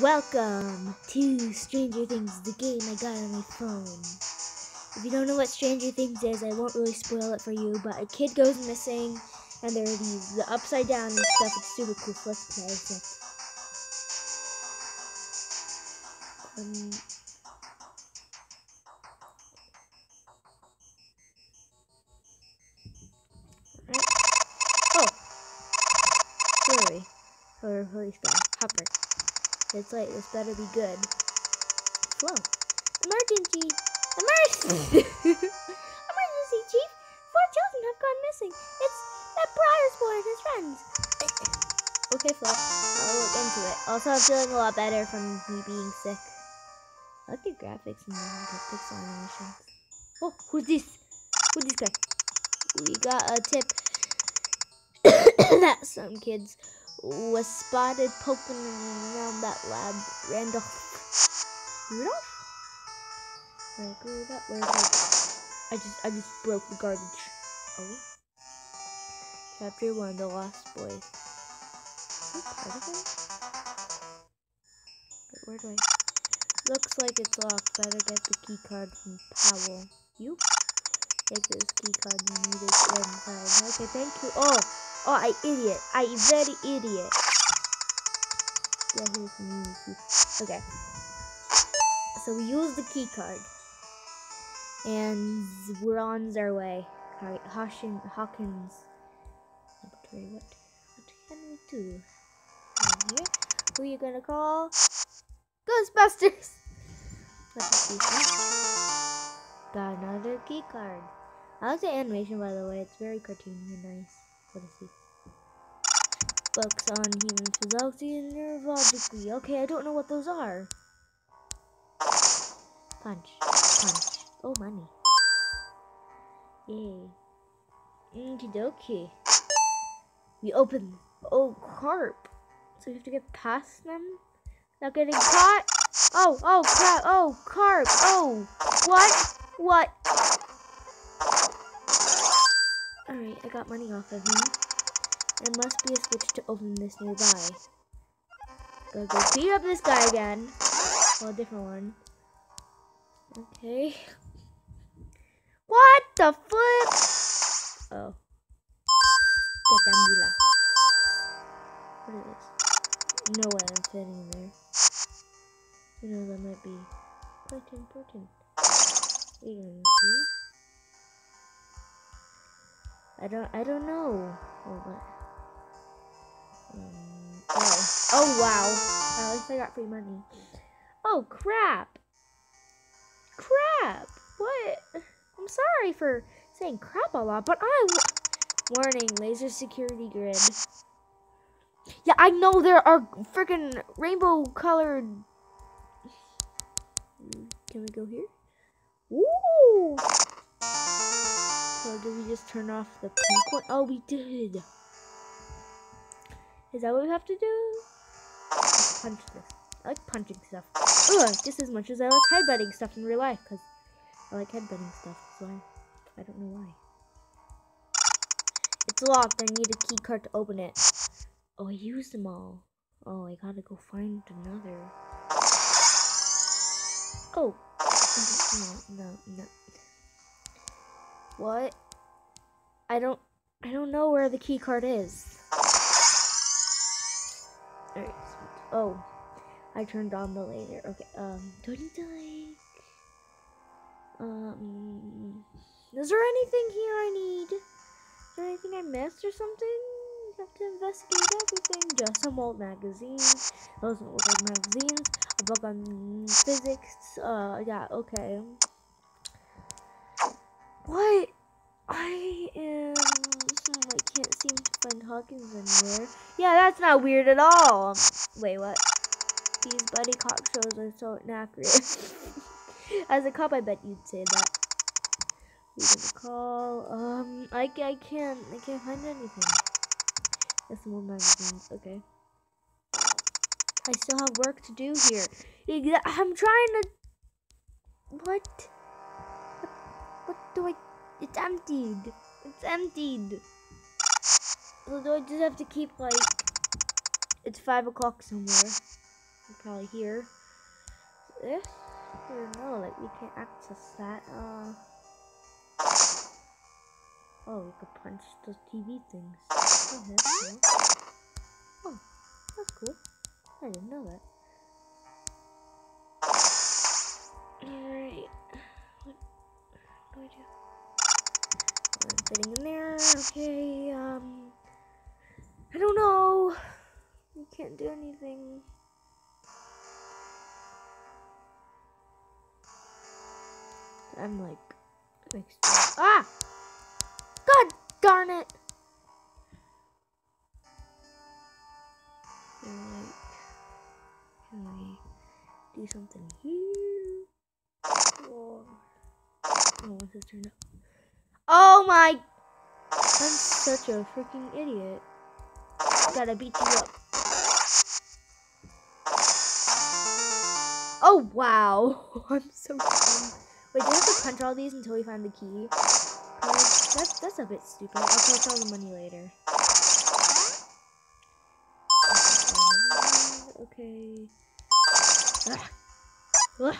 Welcome to Stranger Things, the game I got on my phone. If you don't know what Stranger Things is, I won't really spoil it for you, but a kid goes missing, and there are these the upside down and stuff. It's super cool. So let's play it. Um, right. Oh? Oh, police guy. Hopper. It's late. This better be good. Flo. Emergency! Emergency! Emergency, Chief! Four children have gone missing. It's that Briar's boy and his friends. okay, Flo. I'll look into it. Also, I'm feeling a lot better from me being sick. I like the graphics and the pixel animations. Oh, who's this? Who's this guy? We got a tip that some kids was spotted poking around that lab. Randolph. Rudolph? Like Rudolph? Where's I just I just broke the garbage. Oh. Chapter one, the Lost Boys. Where do I? Looks like it's locked. Better get the key card from Powell. You? Take this key card. You need it inside. Okay, thank you. Oh, oh, I idiot. I very idiot. Yeah, here's me. Okay. So we use the key card. And we're on our way. Alright, Hawkins. Hawkins. What, what can we do? Here. Who are you gonna call? Ghostbusters! Let's see. Got another key card. I like the animation by the way, it's very cartoony and nice. Let us see. Books on human physiology and neurologically. Okay, I don't know what those are. Punch. Punch. Oh, money. Yay. Okie dokie. We open. Oh, carp. So we have to get past them? Not getting caught? Oh, oh, crap. Oh, carp. Oh, what? What? Alright, I got money off of him. There must be a switch to open this nearby. Gotta go beat up this guy again. Well, a different one. Okay. What the flip? Oh. Get that moolah. What is this? No way I'm fitting in there. You know, that might be quite important. Minute. I don't, I don't know. Oh? Um, oh. oh, wow. At least I got free money. Oh, crap. Crap. What? I'm sorry for saying crap a lot, but I... Warning, laser security grid. Yeah, I know there are freaking rainbow colored... Can we go here? Ooh! So did we just turn off the pink one? Oh, we did. Is that what we have to do? Punch this. I like punching stuff. Ugh, just as much as I like headbutting stuff in real life, because I like headbutting stuff, so I, I don't know why. It's locked. I need a key card to open it. Oh, I used them all. Oh, I gotta go find another. Oh. No, no, no. What? I don't I don't know where the key card is. Oh. I turned on the laser. Okay, um doink doink. Um is there anything here I need? Is there anything I missed or something? You have to investigate everything. Just some old magazines. Those like magazines. A book on physics. Uh yeah, okay. What? I am. I can't seem to find Hawkins anywhere. Yeah, that's not weird at all. Wait, what? These buddy cop shows are so inaccurate. As a cop, I bet you'd say that. Who's gonna call? Um, I, I can't. I can't find anything. That's more magazines. Okay. I still have work to do here. I'm trying to. What? What do I... It's emptied. It's emptied. So do I just have to keep, like... It's 5 o'clock somewhere. Probably here. This? Or no, like we can't access that. Uh. Oh, we could punch those TV things. Oh, that's cool. Oh, that's cool. I didn't know that. Alright. What do I do? I'm fitting in there. Okay, um. I don't know. We can't do anything. I'm like, ah! God darn it! Can we do something here? Or, oh, turn? Oh my! I'm such a freaking idiot. Gotta beat you up. Oh wow! I'm so dumb. Wait, do we have to punch all these until we find the key? that's, that's a bit stupid. I'll collect all the money later. Okay. Ugh. Ugh.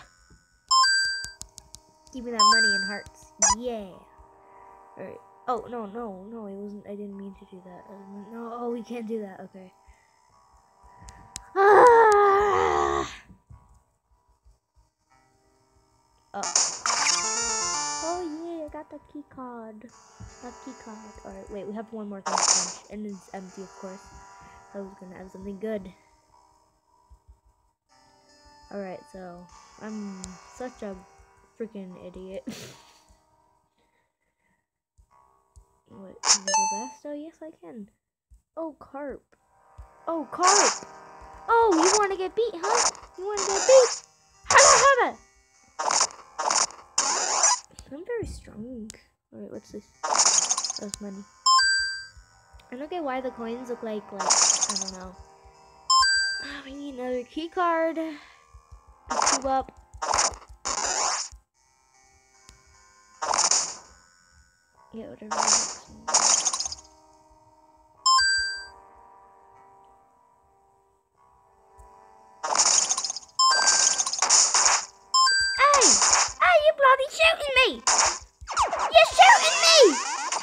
Give me that money and hearts. Yeah. Alright. Oh, no, no, no, it wasn't. I didn't mean to do that. No, oh, we can't do that. Okay. Ah! Oh Oh, yeah, I got the key card. The key card. Alright, wait, we have one more thing to punch. And it's empty, of course. I was gonna have something good. Alright, so I'm such a freaking idiot. what, can I go? Oh, yes, I can. Oh, carp. Oh, carp! Oh, you want to get beat, huh? You want to get beat? Have it! I'm very strong. Alright, what's this? That's money. I don't get why the coins look like, like, I don't know. Oh, we need another key card. Up. Yeah, whatever. Hey! Hey, you're shooting me! You're shooting me!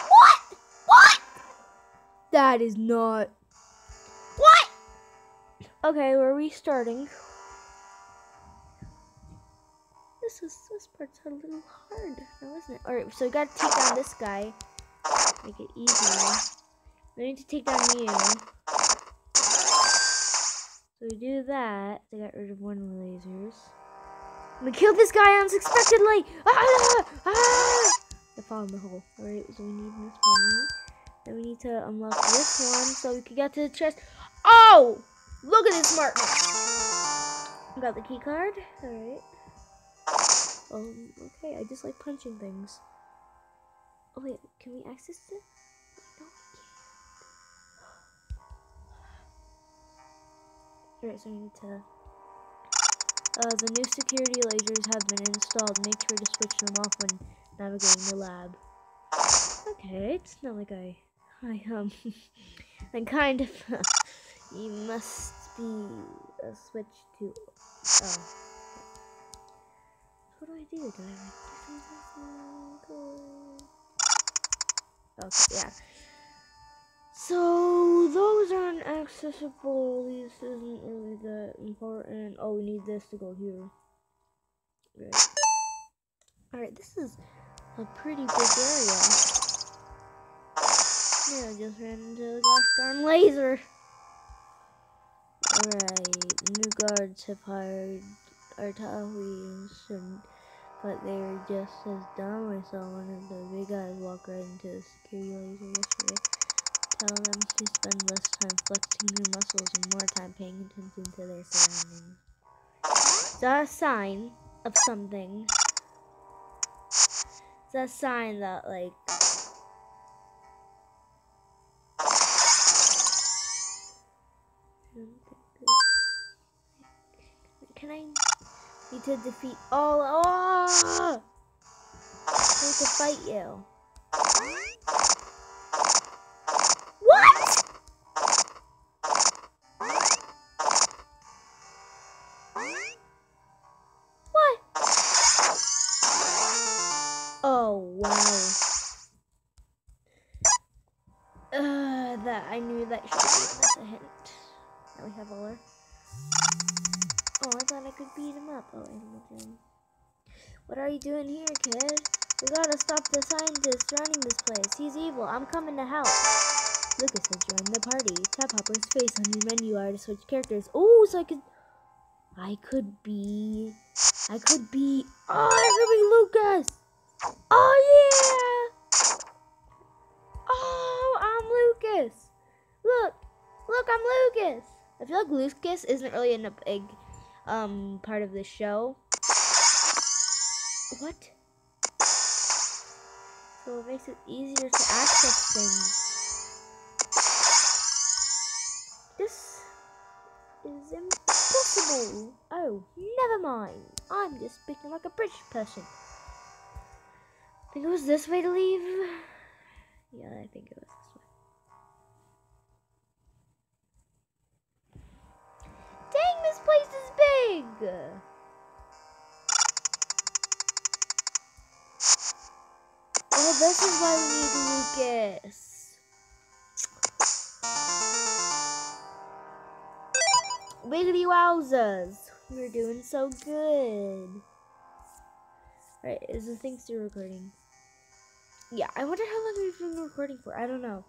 What? What? That is not. What? Okay, we're restarting. Part's a little hard now, isn't it? Alright, so we gotta take down this guy. Make it easier. We need to take down you. So we do that to get rid of one of the lasers. We killed this guy unexpectedly! Ah! Ah! I in the hole. Alright, so we need this money. Then we need to unlock this one so we can get to the chest. Oh! Look at this smartness. Got the key card. Alright. Um, okay, I just like punching things. Oh wait, can we access this? No, we can't. Alright, so we need to... Uh, the new security lasers have been installed. Make sure to switch them off when navigating the lab. Okay, it's not like I I um, I kind of. you must be a switch to. Oh. What do I do? Do I like something? Okay, yeah. So those aren't accessible. This isn't really that important. Oh, we need this to go here. Right. Alright, this is a pretty big area. Yeah, I just ran into the gosh darn laser. Alright, new guards have hired Artahuians, and but they're just as dumb. I saw one of the big guys walk right into the security laser yesterday. Tell them to spend less time flexing their muscles and more time paying attention to their surroundings. It's a sign of something? It's a sign that, like, to defeat all. Oh! I need to fight you. What? What? Oh, wow. Uh, that I knew that should be a hint. Now we have all our. Oh, I thought I could beat him up. Oh, him. What are you doing here, kid? We gotta stop the scientist running this place. He's evil. I'm coming to help. Lucas has joined the party. Tap Hopper's face on your menu bar to switch characters. Oh, so I could... I could be... I could be... Oh, I could be Lucas! Oh, yeah! Oh, I'm Lucas! Look! Look, I'm Lucas! I feel like Lucas isn't really in a big um, part of the show. What? So it makes it easier to access things. This is impossible. Oh, never mind. I'm just speaking like a British person. I think it was this way to leave. Yeah, I think it was big! Oh, this is why we need Lucas. Wiggity wowzers. We're doing so good. Right, is the thing still recording? Yeah, I wonder how long we've been recording for. I don't know.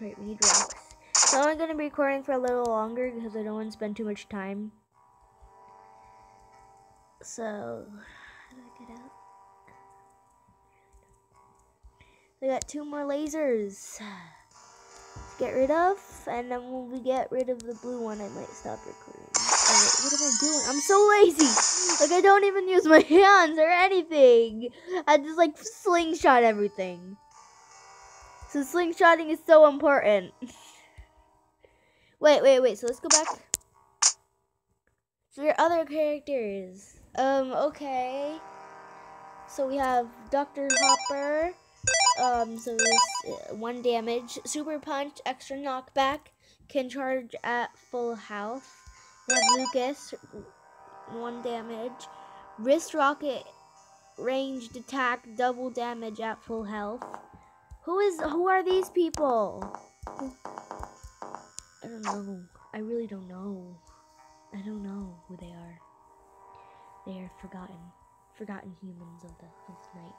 Right, we need rocks. So I'm going to be recording for a little longer because I don't want to spend too much time. So, how do I get out? We got two more lasers to get rid of, and then when we get rid of the blue one, I might stop recording. Oh, right, what am I doing? I'm so lazy. Like I don't even use my hands or anything. I just like slingshot everything. So slingshotting is so important. wait, wait, wait. So let's go back. So your other characters. Um, okay. So we have Dr. Hopper. Um, so uh, one damage. Super punch, extra knockback. Can charge at full health. We have Lucas, one damage. Wrist rocket, ranged attack, double damage at full health. Who is? Who are these people? I don't know. I really don't know. I don't know who they are. They are forgotten, forgotten humans of the night.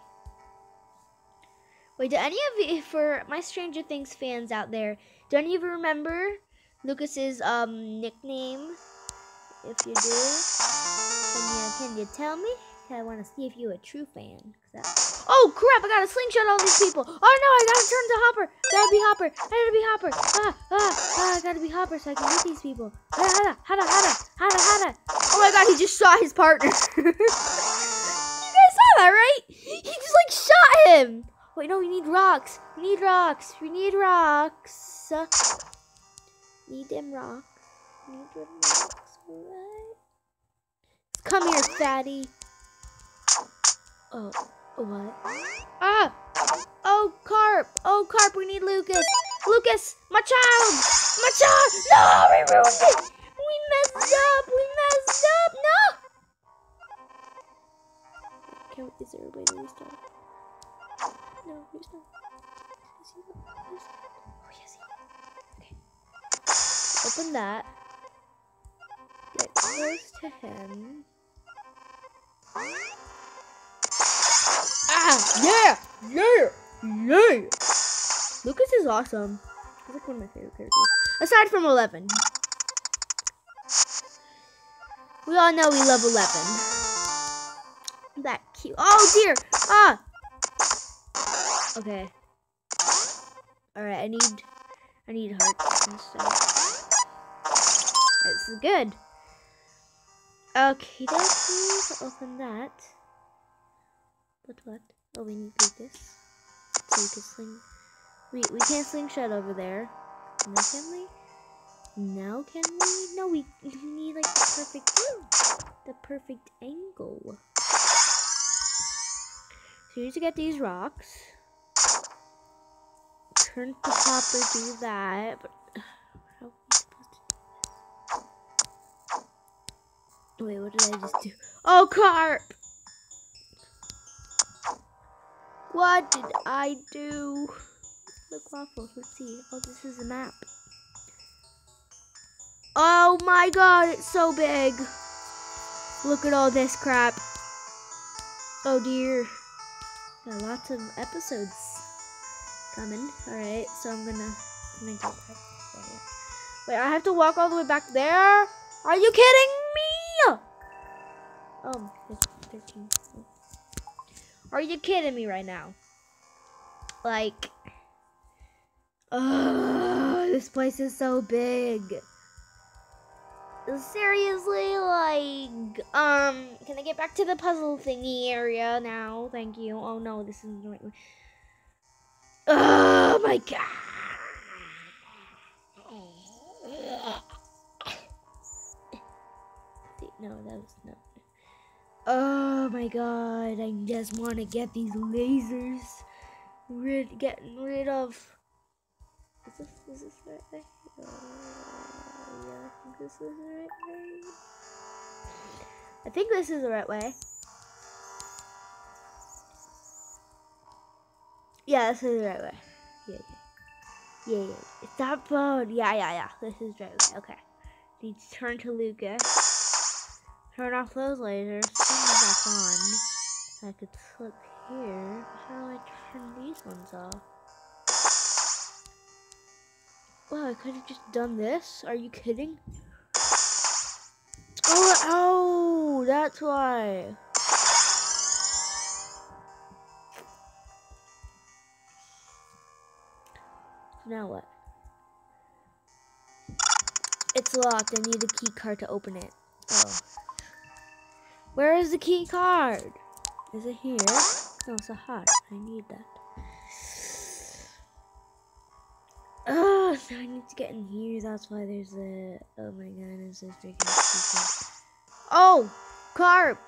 Wait, do any of you, for my Stranger Things fans out there, do any of you remember Lucas's um nickname? If you do, can you can you tell me? I want to see if you're a true fan. Oh crap! I gotta slingshot all these people. Oh no! I gotta turn to Hopper. Gotta be Hopper. I gotta be Hopper. Ah ah ah! I gotta be Hopper so I can hit these people. Hada hada hada hada hada. Oh my god! He just shot his partner. you guys saw that, right? He just like shot him. Wait, no, we need rocks. We need rocks. We need rocks. Need them rocks. Need them rocks. Right. Come here, fatty. Oh, what? Ah! Oh, Carp! Oh, Carp, we need Lucas! Lucas! My child! My child! No, we ruined it! We messed up! We messed up! No! Can, is there a way to restart? No, not. Is he, oh, yes, he. Okay. Open that. Get close to him. Ah! Yeah! Yeah! Yeah! Lucas is awesome. He's like one of my favorite characters. Aside from 11. We all know we love 11. That cute. Oh dear! Ah! Okay. Alright, I need I need hearts and stuff. This is good. Okay, let's open that. But what? Oh we need Lucas. So we can sling we we can't slingshot over there. Now can we? Now can we? No, we, we need like the perfect the perfect angle. So you need to get these rocks turn the Hopper do that, but how are we supposed to do this? Wait, what did I just do? Oh, carp! What did I do? Look, waffles. Let's see. Oh, this is a map. Oh my god, it's so big. Look at all this crap. Oh dear. Got lots of episodes coming. Alright, so I'm gonna. Wait, I have to walk all the way back there? Are you kidding me? Oh, it's 13. Are you kidding me right now? Like, uh, this place is so big. Seriously, like, um, can I get back to the puzzle thingy area now? Thank you. Oh no, this isn't the right way. Oh my god. No, that was not. Oh my god, I just want to get these lasers rid, getting rid of. Is this, is this right way? Uh, yeah, I think this is the right way. I think this is the right way. Yeah, this is the right way. Yeah, yeah. Yeah, yeah. It's that phone. Yeah, yeah, yeah. This is the right way. Okay. Need to turn to Lucas. Turn off those lasers. Turn them back on. I could slip here. How do I turn these ones off? Wow, I could have just done this. Are you kidding? Oh, oh, that's why. Now what? It's locked. I need a key card to open it. Oh. Where is the key card? Is it here? No, it's a heart. I need that. Oh, now I need to get in here. That's why there's a. Oh my goodness, this freaking Oh, carp.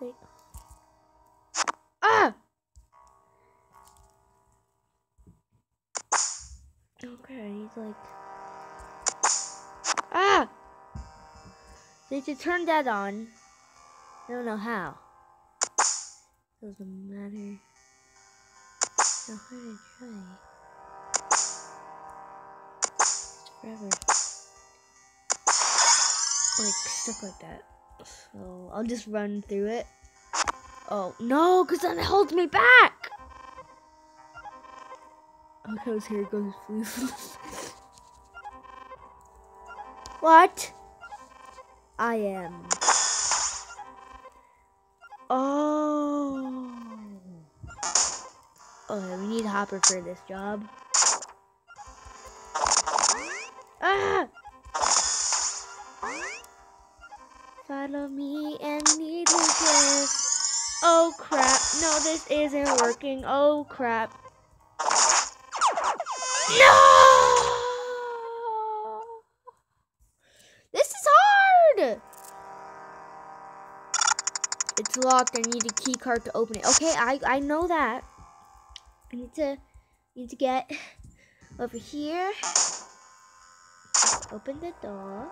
Wait. Like. Ah! They should turn that on. I don't know how. Doesn't matter. So how did I try? It's forever. Like stuff like that. So I'll just run through it. Oh no, because then it holds me back. Okay, here it goes, please. What? I am. Oh. Oh, we need Hopper for this job. Ah! Follow me and meet Lucas. Oh crap. No, this isn't working. Oh crap. No! This is hard! It's locked. I need a key card to open it. Okay, I, I know that. I need to need to get over here. Open the door.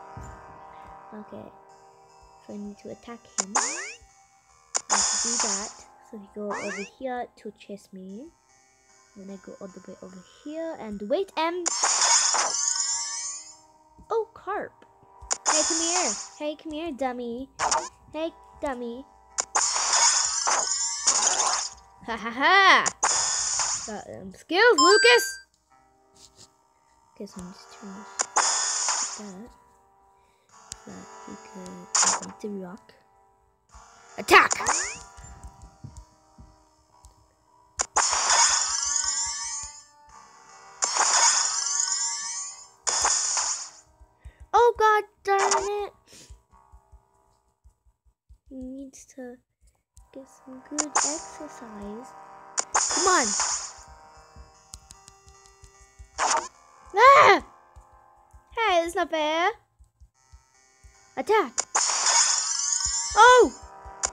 Okay. So I need to attack him. I need to do that. So he go over here to chase me. Then I go all the way over here and wait and Oh carp. Hey come here. Hey come here, dummy. Hey dummy. Ha ha ha! Got them skills, Lucas! So I'm just turn this like that. That he could make the rock. Attack! Oh god darn it! He needs to get some good exercise. Come on! Ah! Hey, that's not fair! Attack! Oh!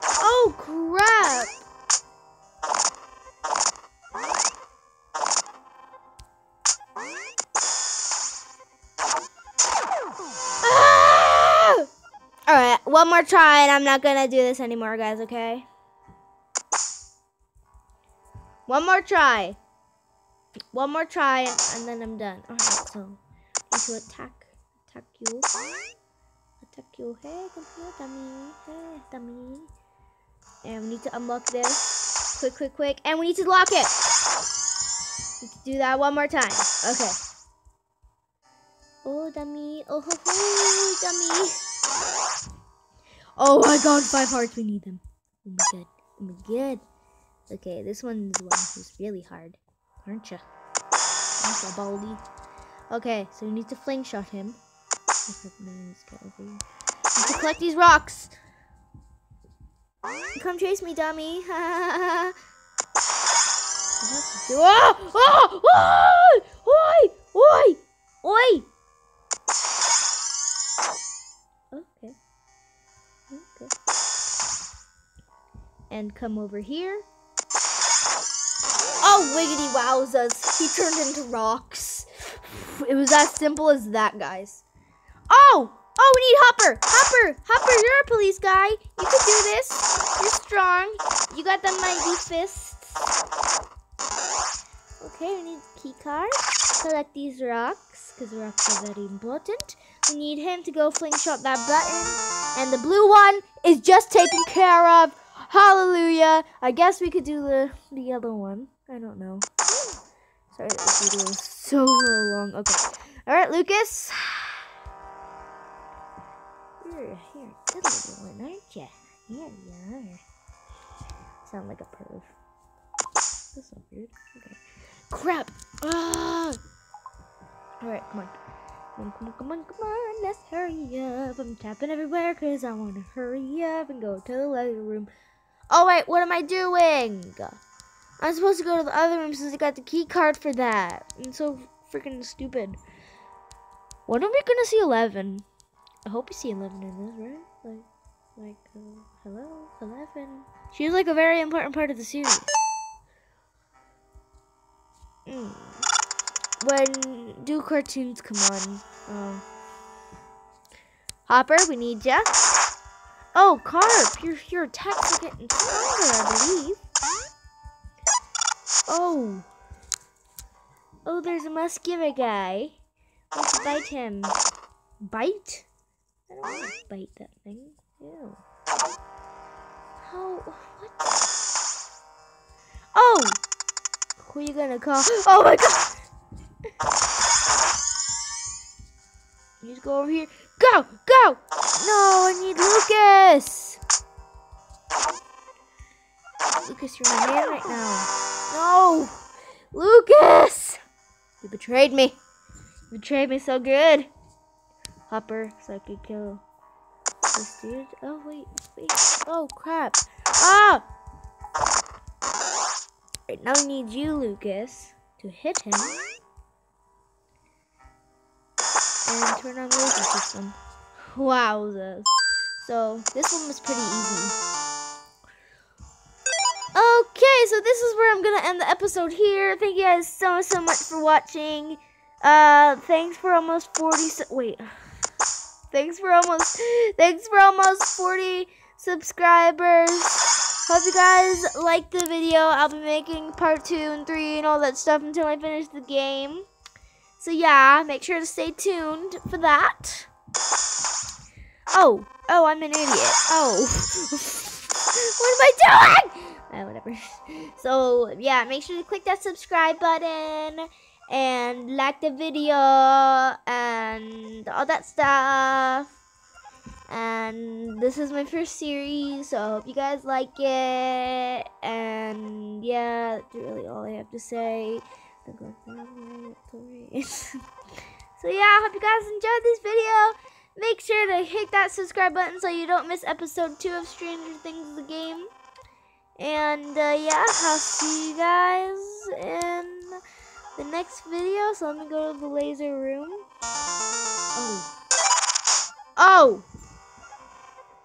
Oh, crap! Ah! Alright, one more try and I'm not gonna do this anymore, guys, okay? One more try. One more try and, and then I'm done. Alright, so need to attack attack you. Attack you. Hey, come here, dummy. Hey, dummy. And we need to unlock this. Quick, quick, quick. And we need to lock it. Do that one more time. Okay. Oh, dummy. Oh, ho, ho, dummy. Oh, my god, five hearts. We need them. Oh my god. Oh my god. Okay, this one is one who's really hard. Aren't you? Baldy? Okay, so you need to fling shot him. To collect these rocks. Come chase me, dummy. oh, oh, oh, oi, oi, oi. Okay. Okay. And come over here. Oh, wiggity wowzers. He turned into rocks. It was as simple as that, guys. Oh! Oh, we need Hopper! Hopper! Hopper, you're a police guy. You can do this. You're strong. You got the mighty fists. Okay, we need key card. Collect these rocks, because rocks are very important. We need him to go fling shot that button. And the blue one is just taken care of. Hallelujah. I guess we could do the, the other one. I don't know. Sorry, this video is so long. Okay. Alright, Lucas. You're, you're a good little one, aren't you? Yeah, you are. Sound like a perv. That's not weird. Okay. Crap! Ah! Alright, come on. Come on, come on, come on, come on. Let's hurry up. I'm tapping everywhere because I want to hurry up and go to the living room. Oh, wait, what am I doing? I'm supposed to go to the other room since I got the key card for that. I'm so freaking stupid. When are we gonna see 11? I hope we see 11 in this, right? Like, like, uh, hello, 11. She's like a very important part of the series. Mm. When do cartoons come on? Uh, Hopper, we need ya. Oh, Carp, your, your attacks are getting stronger, I believe. Oh. Oh, there's a muscular guy. Let's bite him. Bite? I don't want to bite that thing. Ew. How? What? Oh! Who are you gonna call? Oh my god! You just go over here. Go! Go! No, I need Lucas! Lucas, you're my man right now. No! Lucas! You betrayed me. You betrayed me so good. Hopper, so I could kill this dude. Oh, wait, wait. Oh, crap. Ah! Right, now I need you, Lucas, to hit him. And turn on the laser system. Wowzers. So, this one was pretty easy. Okay, so this is where I'm gonna end the episode here. Thank you guys so so much for watching. Uh, thanks for almost 40. wait, thanks for almost thanks for almost 40 subscribers. Hope you guys like the video. I'll be making part two and three and all that stuff until I finish the game. So yeah, make sure to stay tuned for that. Oh, oh, I'm an idiot. Oh, what am I doing? Uh, whatever. So yeah, make sure to click that subscribe button and like the video and all that stuff. And this is my first series, so I hope you guys like it. And yeah, that's really all I have to say. so yeah, I hope you guys enjoyed this video. Make sure to hit that subscribe button so you don't miss episode 2 of Stranger Things the game. And uh, yeah, I'll see you guys in the next video. So let me go to the laser room. Oh. Oh!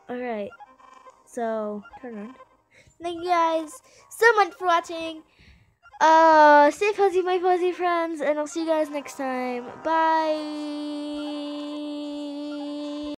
Alright. So, turn around. Thank you guys so much for watching. Uh, stay fuzzy, my fuzzy friends, and I'll see you guys next time. Bye!